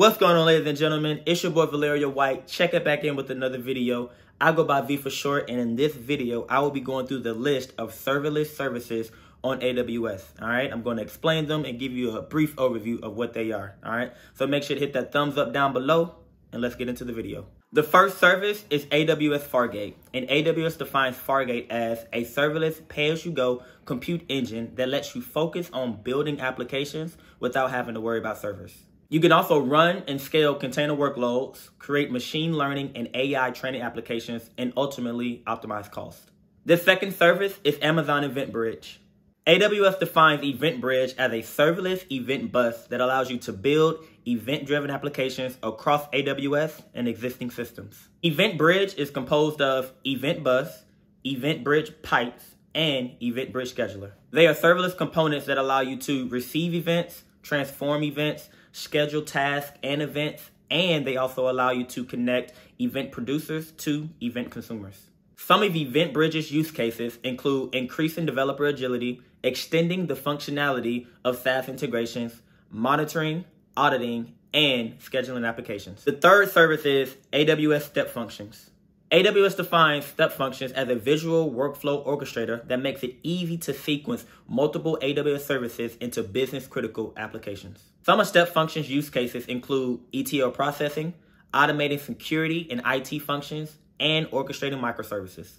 What's going on, ladies and gentlemen? It's your boy Valario White. Check it back in with another video. I go by V for short, and in this video, I will be going through the list of serverless services on AWS. All right, I'm going to explain them and give you a brief overview of what they are. All right, so make sure to hit that thumbs up down below, and let's get into the video. The first service is AWS Fargate, and AWS defines Fargate as a serverless pay-as-you-go compute engine that lets you focus on building applications without having to worry about servers. You can also run and scale container workloads, create machine learning and AI training applications, and ultimately optimize cost. The second service is Amazon Event Bridge. AWS defines Event Bridge as a serverless event bus that allows you to build event-driven applications across AWS and existing systems. Event Bridge is composed of Event Bus, Event Bridge Pipes, and Event Bridge Scheduler. They are serverless components that allow you to receive events, transform events, schedule tasks and events, and they also allow you to connect event producers to event consumers. Some of Event Bridge's use cases include increasing developer agility, extending the functionality of SaaS integrations, monitoring, auditing, and scheduling applications. The third service is AWS Step Functions. AWS defines step functions as a visual workflow orchestrator that makes it easy to sequence multiple AWS services into business critical applications. Some of step functions use cases include ETL processing, automating security and IT functions, and orchestrating microservices.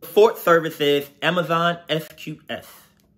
The fourth service is Amazon SQS.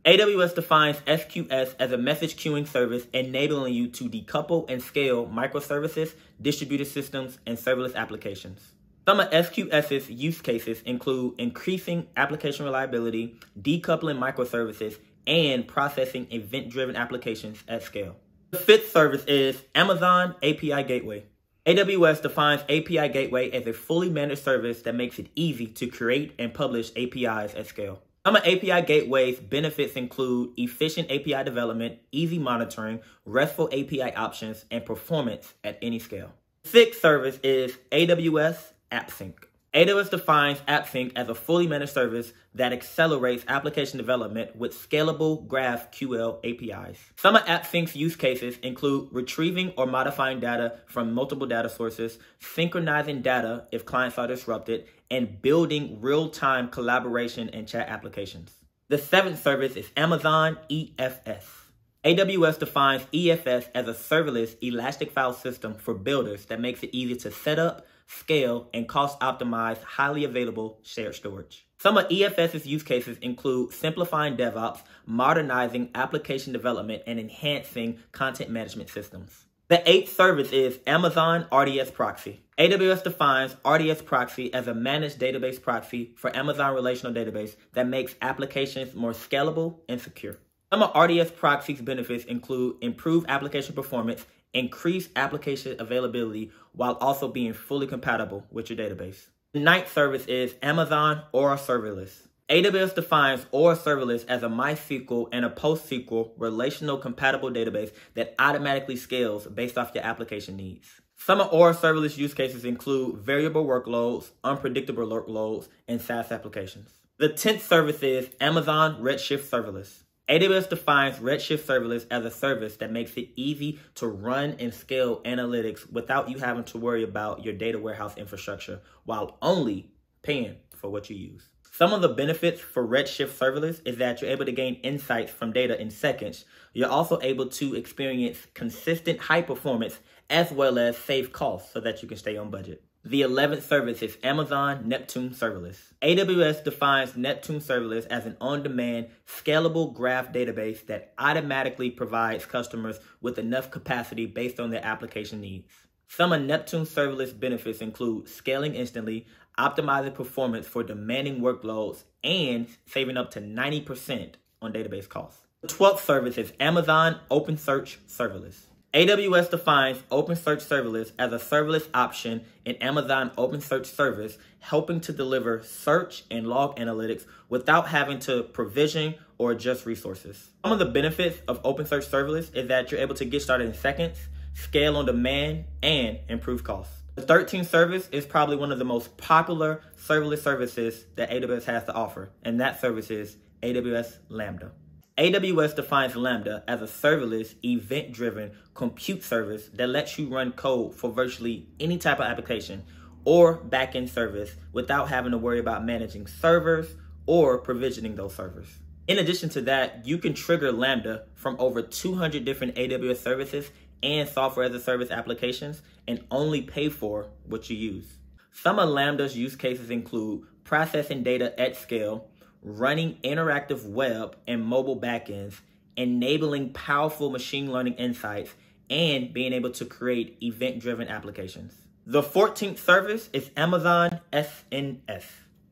AWS defines SQS as a message queuing service enabling you to decouple and scale microservices, distributed systems, and serverless applications. Some of SQS's use cases include increasing application reliability, decoupling microservices, and processing event-driven applications at scale. The fifth service is Amazon API Gateway. AWS defines API Gateway as a fully managed service that makes it easy to create and publish APIs at scale. Some of API Gateway's benefits include efficient API development, easy monitoring, RESTful API options, and performance at any scale. Sixth service is AWS AppSync. AWS defines AppSync as a fully managed service that accelerates application development with scalable GraphQL APIs. Some of AppSync's use cases include retrieving or modifying data from multiple data sources, synchronizing data if clients are disrupted, and building real-time collaboration and chat applications. The seventh service is Amazon EFS. AWS defines EFS as a serverless elastic file system for builders that makes it easy to set up, scale, and cost optimize highly available shared storage. Some of EFS's use cases include simplifying DevOps, modernizing application development, and enhancing content management systems. The eighth service is Amazon RDS Proxy. AWS defines RDS Proxy as a managed database proxy for Amazon Relational Database that makes applications more scalable and secure. Some of RDS Proxy's benefits include improved application performance increased application availability while also being fully compatible with your database. The ninth service is Amazon Aura Serverless. AWS defines Aura Serverless as a MySQL and a PostSQL relational compatible database that automatically scales based off your application needs. Some of Aura Serverless use cases include variable workloads, unpredictable workloads, and SaaS applications. The 10th service is Amazon Redshift Serverless. AWS defines Redshift Serverless as a service that makes it easy to run and scale analytics without you having to worry about your data warehouse infrastructure while only paying for what you use. Some of the benefits for Redshift Serverless is that you're able to gain insights from data in seconds. You're also able to experience consistent high performance as well as save costs so that you can stay on budget. The 11th service is Amazon Neptune Serverless. AWS defines Neptune Serverless as an on-demand, scalable graph database that automatically provides customers with enough capacity based on their application needs. Some of Neptune Serverless benefits include scaling instantly, optimizing performance for demanding workloads, and saving up to 90% on database costs. The 12th service is Amazon OpenSearch Serverless. AWS defines OpenSearch Serverless as a serverless option in Amazon OpenSearch Service, helping to deliver search and log analytics without having to provision or adjust resources. Some of the benefits of OpenSearch Serverless is that you're able to get started in seconds, scale on demand, and improve costs. The 13th service is probably one of the most popular serverless services that AWS has to offer, and that service is AWS Lambda. AWS defines Lambda as a serverless, event driven compute service that lets you run code for virtually any type of application or backend service without having to worry about managing servers or provisioning those servers. In addition to that, you can trigger Lambda from over 200 different AWS services and software as a service applications and only pay for what you use. Some of Lambda's use cases include processing data at scale, running interactive web and mobile backends, enabling powerful machine learning insights, and being able to create event driven applications. The 14th service is Amazon SNS.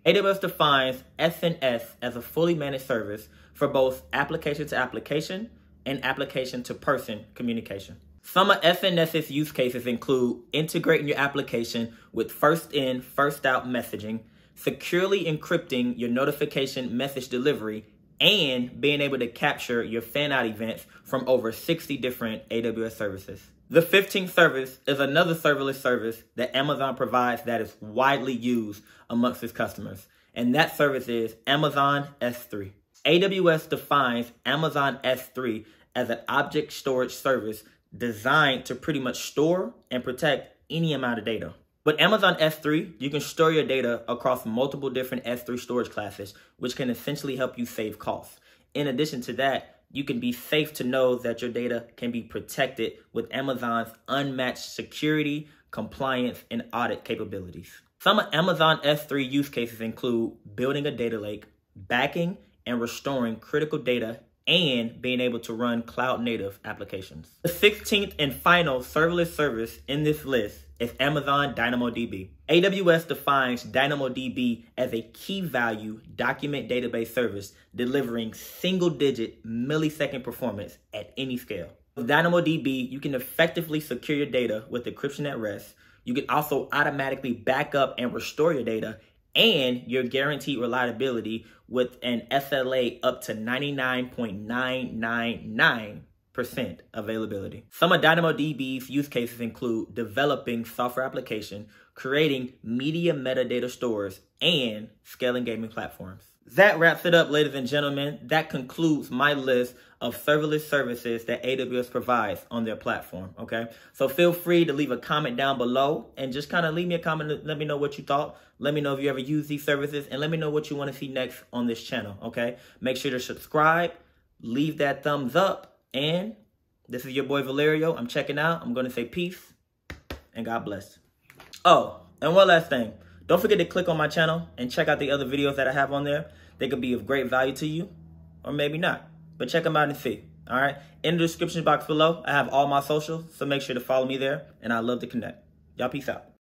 AWS defines SNS as a fully managed service for both application to application and application to person communication. Some of SNS's use cases include integrating your application with first in, first out messaging, securely encrypting your notification message delivery, and being able to capture your fan out events from over 60 different AWS services. The 15th service is another serverless service that Amazon provides that is widely used amongst its customers, and that service is Amazon S3. AWS defines Amazon S3 as an object storage service designed to pretty much store and protect any amount of data. With Amazon S3, you can store your data across multiple different S3 storage classes, which can essentially help you save costs. In addition to that, you can be safe to know that your data can be protected with Amazon's unmatched security, compliance, and audit capabilities. Some Amazon S3 use cases include building a data lake, backing and restoring critical data and being able to run cloud native applications. The 16th and final serverless service in this list is Amazon DynamoDB. AWS defines DynamoDB as a key value document database service delivering single digit millisecond performance at any scale. With DynamoDB, you can effectively secure your data with encryption at rest. You can also automatically back up and restore your data and your guaranteed reliability with an SLA up to 99.999% availability. Some of DynamoDB's use cases include developing software application, creating media metadata stores, and scaling gaming platforms. That wraps it up, ladies and gentlemen. That concludes my list of serverless services that AWS provides on their platform. Okay. So feel free to leave a comment down below and just kind of leave me a comment. Let me know what you thought. Let me know if you ever use these services and let me know what you want to see next on this channel. Okay. Make sure to subscribe, leave that thumbs up. And this is your boy Valario. I'm checking out. I'm going to say peace and God bless. Oh, and one last thing. Don't forget to click on my channel and check out the other videos that I have on there. They could be of great value to you or maybe not. But check them out and see. All right. In the description box below, I have all my socials. So make sure to follow me there. And I'd love to connect. Y'all peace out.